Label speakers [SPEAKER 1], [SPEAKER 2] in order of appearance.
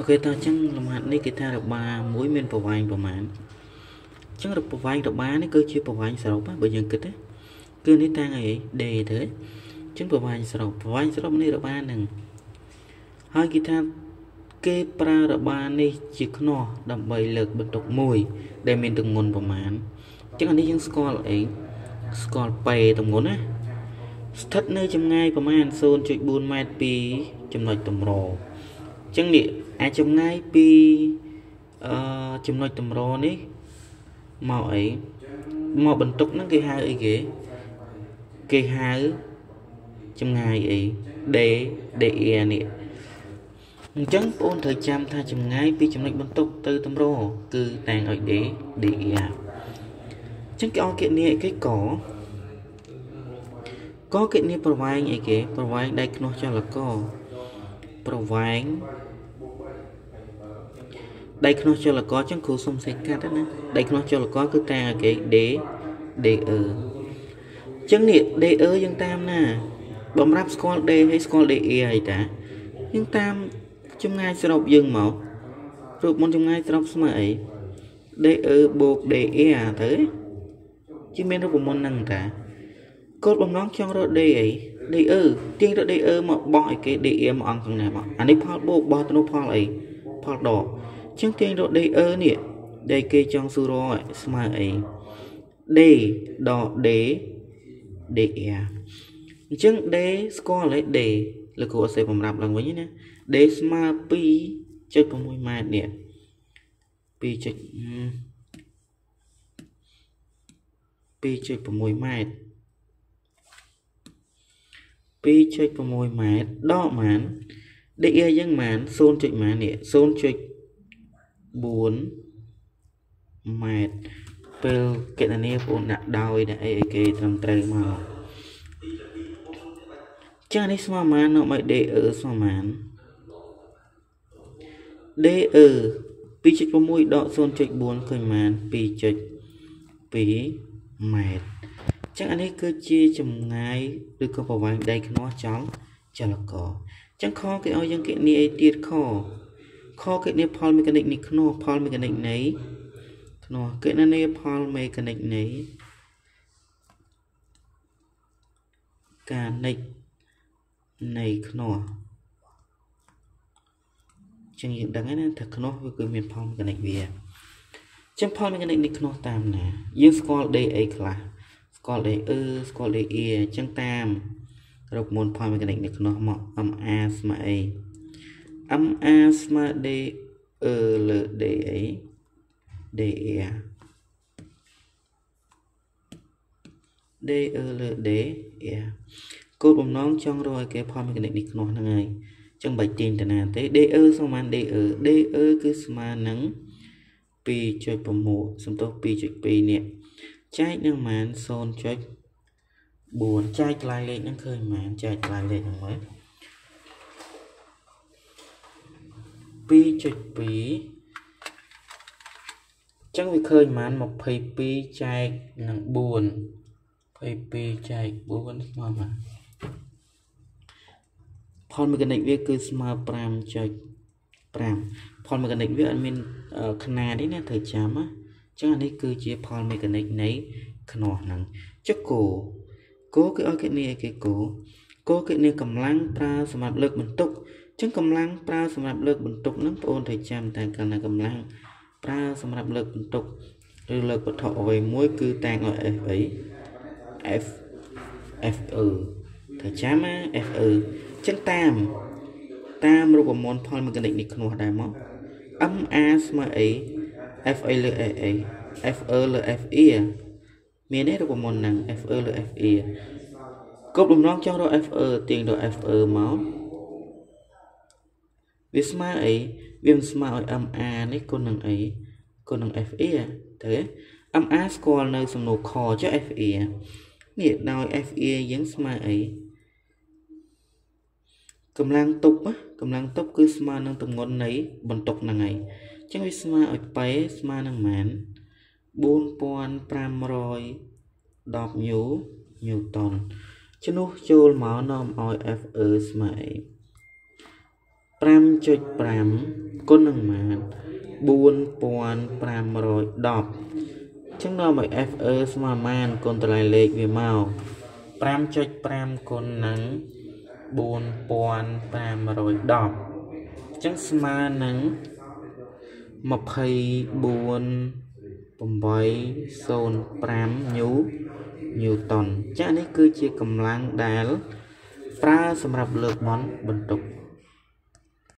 [SPEAKER 1] អូខេតោះអញ្ចឹងលំហាត់នេះគេថារបាមួយមានប្រវែងប្រមាណអញ្ចឹងរប្រវែងរបានេះគឺជាប្រវែងសរុបណាបើយើងគិតណាគឺនេះតាំងអី D ទៅអញ្ចឹងប្រវែងសរុបប្រវែងសរុបនេះរបានឹងហើយគេថាគេប្រើរបានេះជាខ្នោះដើម្បីលើកបន្ទុកមួយ ដែលមានទម្ងន់ប្រមាណអញ្ចឹងអានេះយើងស្គាល់អីស្គាល់ពេទម្ងន់ណាស្ថិតនៅចម្ងាយប្រមាណ0.4ម៉ែត្រពីចំណុចតម្រអញ្ចឹងនេះអាចចម្ងាយពីអឺចំណុចតម្រនេះមកអីមកបន្ទុកហ្នឹងគេហៅអីគេគេហៅចម្ងាយអី D DE នេះអញ្ចឹងបងប្អូនត្រូវចាំថាចម្ងាយពីចំណុចបន្ទុកទៅតម្រគឺតែងឲ្យ D DE អញ្ចឹងគេឲ្យគណនាអីគេកកគណនាប្រវែងអីគេ ប្រវែងដៃខ្នោះចលករ ប្រវែងដៃខ្នោះចលករចឹងគ្រូសុំសេចកាត់ណាដៃខ្នោះចលករគឺតាគេ D D E ចឹងនេះ D E យើងតាមណា បំរាប់ស្គាល់ D ហើយស្គាល់ D E ហើយតាយើងតាមចម្ងាយស្របយើងមករូបមុនចម្ងាយស្របស្មើអី D E បូក D E អាទៅជាមានរូបមន្តហ្នឹងតាគោលបំណងចង់រក D អី D E ទាញរក D E មកបោះឲ្យគេ D E មកអង្គខាងណាមកអានេះផលបូកបោះទៅនោះផលអីផលដកចឹងទាញរក D E នេះដែលគេចង់សួររកស្មើអី D ដក D D E អញ្ចឹង D ស្គាល់ហើយ D លោកគ្រូអត់សេបំរាប់ឡើងវិញណា D ស្មើ2.6ម៉ែត្រនេះ2.2.6ម៉ែត្រ 2.6ម៉ែត្រដកម៉ាន DE យើងម៉ាន 0. ម៉ាននេះ0.4ម៉ែត្រពេលកណនីបងប្អូនដាក់ដោយដាក់អីអីគេត្រឹមត្រូវមកចានេះស្មើម៉ាននៅមក DE ស្មើម៉ាន DE 2.6ដក0.4ឃើញម៉ាន2.2ម៉ែត្រ ចឹងអានេះគឺជាចម្ងាយឬក៏ប្រវែងដៃខ្នោះចលចលករចឹងខគេឲ្យយើងគណនាអីទៀតខខគណនាផលមេកានិកនេះខ្នោះផលមេកានិកនៃខ្នោះគណនាផលមេកានិកនៃកានិកនៃខ្នោះចឹងយើងដឹងហើយណាថាខ្នោះវាគឺមានផលមេកានិកវាចឹងផលមេកានិកនេះខ្នោះតាមណាយើងស្គាល់ D អីខ្លះ ស្គាល់ D E ស្គាល់ D E ចឹងតាមរកមុនផលមេកានិកនេះខ្នោះមក MA ស្មើអី MA ស្មើ D E លើ D អី D E D E លើ D E គោលបំណងចង់រកឲ្យគេផលមេកានិកនេះខ្នោះហ្នឹងហើយចឹងបាច់ទាញតាណាទេ DE ស្មើ DE DE គឺស្មើនឹង2.6សំទោស2.2នេះ ចែកនឹងម៉ាន0.4ចែកថ្លៃលេខហ្នឹងឃើញម៉ានចែកថ្លៃលេខហ្នឹងមើល2.2ចឹងវាឃើញម៉ាន22ចែកនឹង4 22ចែក4ស្មើម៉ានផលមេកានិកវាគឺស្មើ5.5ផលមេកានិកវាអត់មានຂະຫນាតទេណាត្រូវចាំណា ចឹងអានេះគឺជាផលមេកានិកនៃខ្នោះហ្នឹងចុះគោគោគឺឲ្យគេនេះឲ្យគេគោគោគឺនេះកម្លាំងប្រើសម្រាប់លើកបន្ទុកចឹងកម្លាំងប្រើសម្រាប់លើកបន្ទុកហ្នឹងបងអូនត្រូវចាំតែកាលណាកម្លាំងប្រើសម្រាប់លើកបន្ទុកឬលើកវត្ថុអ្វីមួយគឺតាំងឲ្យ F អី F F E ត្រូវចាំណា F E ចឹងតាមតាមរូបមន្តផលមេកានិកនេះខ្នោះដែរមក MA ស្មើអី FA លើ AA FE លើ FE មានទេរូបមន្តហ្នឹង FE លើ FE គោលបំណងចង់រក FE ទាញរក FE មកវាស្មើអីវាមិនស្មើឲ្យ MA នេះគុណនឹងអីគុណនឹង FE ទៅ MA ស្គាល់នៅសំណួរខចុះ FE នេះដោយ FE យើងស្មើអីកម្លាំងទប់កម្លាំងទប់គឺស្មើនឹងទម្ងន់នៃបន្ទុកហ្នឹងហើយអញ្ចឹងវាស្មើឲ្យប៉េស្មើនឹងម៉ាន4510ញូញូតនជំនួសចូលមកនាំឲ្យ FE ស្មើអី5.5គុណនឹងប៉ុន្មាន4510ចឹងនាំឲ្យ FE ស្មើប៉ុន្មានគុណតម្លៃលេខវាមក5.5គុណនឹង4510ចឹងស្មើនឹង 24.805ញូញូតនចានេះគឺជាកម្លាំងដែលប្រើសម្រាប់លើកបន់បន្ទុក